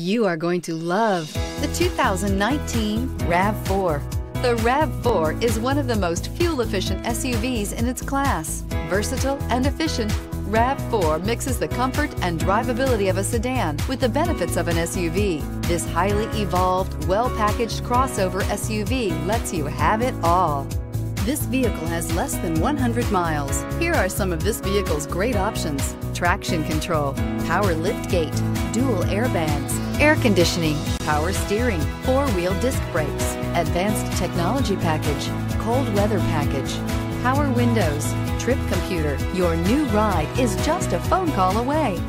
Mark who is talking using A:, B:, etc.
A: You are going to love the 2019 RAV4. The RAV4 is one of the most fuel-efficient SUVs in its class. Versatile and efficient, RAV4 mixes the comfort and drivability of a sedan with the benefits of an SUV. This highly evolved, well-packaged crossover SUV lets you have it all. This vehicle has less than 100 miles. Here are some of this vehicle's great options. Traction control, power lift gate, dual airbags, air conditioning, power steering, four-wheel disc brakes, advanced technology package, cold weather package, power windows, trip computer. Your new ride is just a phone call away.